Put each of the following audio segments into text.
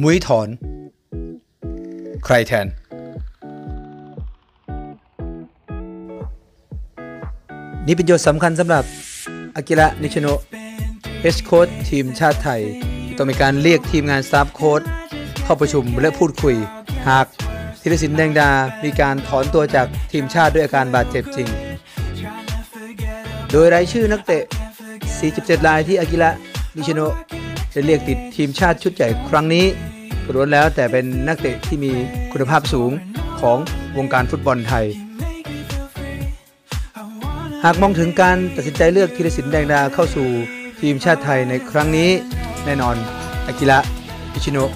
มุ้ยถอน ใครแทน นี่เป็นโจทย์สำคัญสำหรับอากิระนิชิโนะเฮดโค้ชทีมชาติไทย ต้องมีการเรียกทีมงานสตาฟโค้ชเข้าประชุมและพูดคุย หากธีรศิลป์แดงดา มีการถอนตัวจากทีมชาติด้วยอาการบาดเจ็บจริง โดยรายชื่อนักเตะ 47 รายที่อากิระนิชโน ได้เรียกติดทีมชาติชุดใหญ่ครั้งนี้ล้วนแล้วแต่เป็นนักเตะที่มีคุณภาพสูงของวงการฟุตบอลไทย หากมองถึงการตัดสินใจเลือกธีรศิลป์แดงดาเข้าสู่ทีมชาติไทยในครั้งนี้ แน่นอนอากิระอิชิโนะ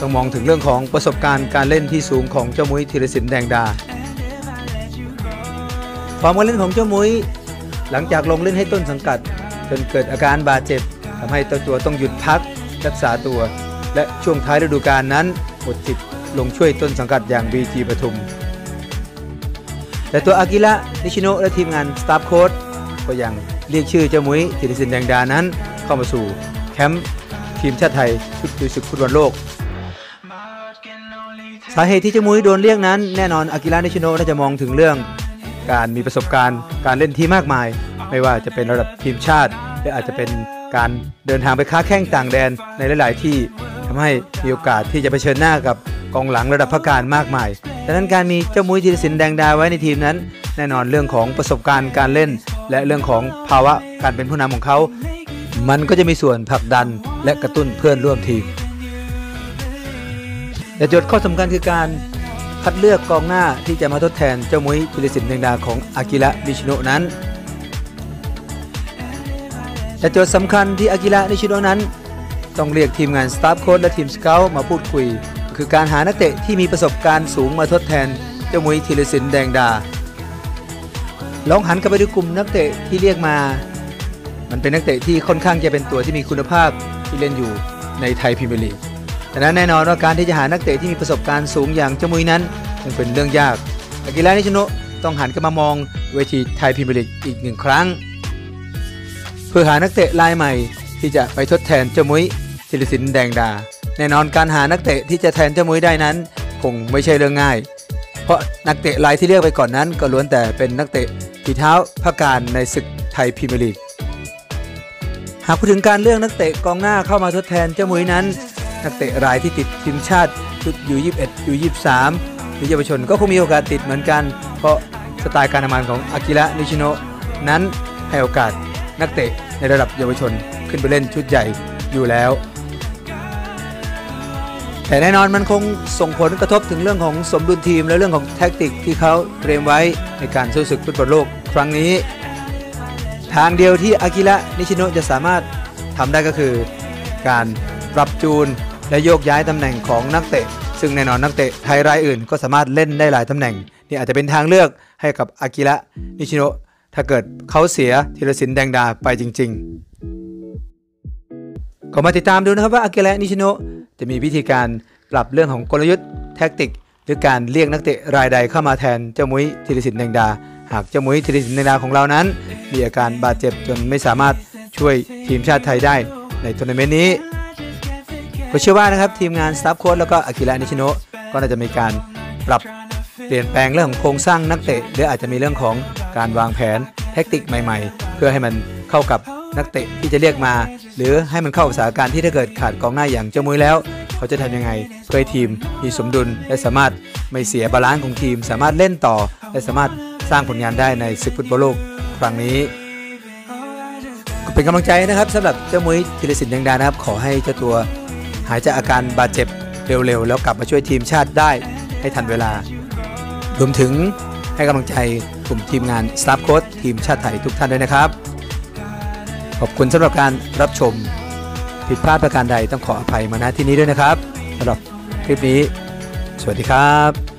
ต้องมองถึงเรื่องของประสบการณ์การเล่นที่สูงของเจ้ามุ้ยธีรศิลป์แดงดาความการเล่นของเจ้ามุ้ยหลังจากลงเล่นให้ต้นสังกัด จนเกิดอาการบาดเจ็บ ทำให้ตัวตัวต้องหยุดพักรักษาตัว และช่วงท้ายฤดูกาลนั้นหมดสิทธิ์ลงช่วยต้นสังกัดอย่างบีจีปทุม แต่ตัวอากิระนิชิโนะและทีมงานสตาฟโค้ดก็ยังเรียกชื่อเจ้ามุ้ยจิริสินแดงดานั้น เข้ามาสู่แคมป์ทีมชาติไทยชุดดูศึกฟุตบอลโลก สาเหตุที่เจ้ามุ้ยโดนเรียกนั้นแน่นอนอากิระนิชิโนะน่าจะมองถึงเรื่อง การมีประสบการณ์การเล่นที่มากมาย ไม่ว่าจะเป็นระดับทีมชาติหรืออาจจะเป็น การเดินทางไปค้าแข่งต่างแดนในหลาย ๆ ที่ทำให้มีโอกาสที่จะเผชิญหน้ากับกองหลังระดับพักการมากมายดังนั้นการมีเจ้ามุ้ยธีรศิลป์แดงดาไว้ในทีมนั้น แน่นอนเรื่องของประสบการณ์การเล่น และเรื่องของภาวะการเป็นผู้นำของเขา มันก็จะมีส่วนผลักดันและกระตุ้นเพื่อนร่วมทีมแต่จุดข้อสำคัญคือการคัดเลือกกองหน้าที่จะมาทดแทนเจ้ามุ้ยธีรศิลป์แดงดาของอากิระนิชิโนนั้น แต่โจทย์สำคัญที่อากิระนิชิโนนั้น ต้องเรียกทีมงานสตาฟโค้ชและทีมสเกลมาพูดคุย คือการหานักเตะที่มีประสบการณ์สูงมาทดแทน เจ้ามุยธีรศิลป์แดงดา ลองหันกลับไปดูกลุ่มนักเตะที่เรียกมา มันเป็นนักเตะที่ค่อนข้างจะเป็นตัวที่มีคุณภาพที่เล่นอยู่ในไทยพรีเมียร์ลีกดังนั้นแน่นอนว่าการที่จะหานักเตะที่มีประสบการณ์สูงอย่างเจ้ามุยนั้นคงเป็นเรื่องยากอากิระนิชิโนะต้องหันกลับมามองเวทีไทยพรีเมียร์ลีกอีกหนึ่งครั้ง พื่อหานักเตะรายใหม่ ที่จะไปทดแทนเจ้ามุ้ยศิริสินแดงดา แน่นอนการหานักเตะที่จะแทนเจ้ามุ้ยได้นั้น คงไม่ใช่เรื่องง่าย เพราะนักเตะรายที่เลือกไปก่อนนั้น ก็ล้วนแต่เป็นนักเตะฝีเท้าพักการในศึกไทยพรีเมียร์ลีกหากพูดถึงการเลือกนักเตะกองหน้าเข้ามาทดแทนเจ้ามุ้ยนั้น นักเตะรายที่ติดทีมชาติชุดยู21ยู23หรือเยาวชนก็คงมีโอกาสติดเหมือนกัน เพราะสไตล์การทำงานของอากิระนิชิโนะนั้นให้โอกาส นักเตะในระดับเยาวชนขึ้นไปเล่นชุดใหญ่อยู่แล้ว แต่แน่นอนมันคงส่งผลกระทบถึงเรื่องของสมดุลทีม และเรื่องของแท็กติกที่เขาเตรียมไว้ในการสู้ศึกฟุตบอลโลกครั้งนี้ ทางเดียวที่อากิระนิชิโนะจะสามารถทำได้ก็คือ การปรับจูนและโยกย้ายตำแหน่งของนักเตะ ซึ่งแน่นอนนักเตะไทยรายอื่นก็สามารถเล่นได้หลายตำแหน่งนี่อาจจะเป็นทางเลือกให้กับอากิระนิชิโนะ ถ้าเกิดเขาเสียธีรศิลป์แดงดาไปจริง ๆ ก็มาติดตามดูนะครับว่าอากิระนิชิโนะจะมีวิธีการปรับเรื่องของกลยุทธ์แท็กติก หรือการเรียกนักเตะรายใดเข้ามาแทนเจ้ามุ้ยธีรศิลป์แดงดา หากเจ้ามุ้ยธีรศิลป์แดงดาของเรานั้น มีอาการบาดเจ็บจนไม่สามารถช่วยทีมชาติไทยได้ในทัวร์นาเมนต์นี้ก็เชื่อว่านะครับทีมงานสตาฟโค้ชแล้วก็อากิระนิชิโนะก็น่าจะมีการปรับเปลี่ยนแปลงเรื่องของโครงสร้างนักเตะหรืออาจจะมีเรื่องของ การวางแผนแทคติกใหม่ ๆ เพื่อให้มันเข้ากับนักเตะที่จะเรียกมา หรือให้มันเข้ากับสถานการณ์ที่ถ้าเกิดขาดกองหน้าอย่างเจ้ามุ้ยแล้ว เขาจะทำยังไงเพื่อให้ทีมมีสมดุลและสามารถไม่เสีย balance ของทีม สามารถเล่นต่อ และสามารถสร้างผลงานได้ในศึกฟุตบอลโลกครั้งนี้เป็นกำลังใจนะครับสำหรับเจ้ามุ้ยธีรศิลป์แดงดานะครับ ขอให้เจ้าตัวหายจากอาการบาดเจ็บเร็วๆ แล้วกลับมาช่วยทีมชาติได้ให้ทันเวลารวมถึง ให้กำลังใจกลุ่มทีมงานสตาฟโค้ชทีมชาติไทยทุกท่านด้วยนะครับ ขอบคุณสำหรับการรับชม ผิดพลาดประการใดต้องขออภัยมาณที่นี้ด้วยนะครับสำหรับคลิปนี้ สวัสดีครับ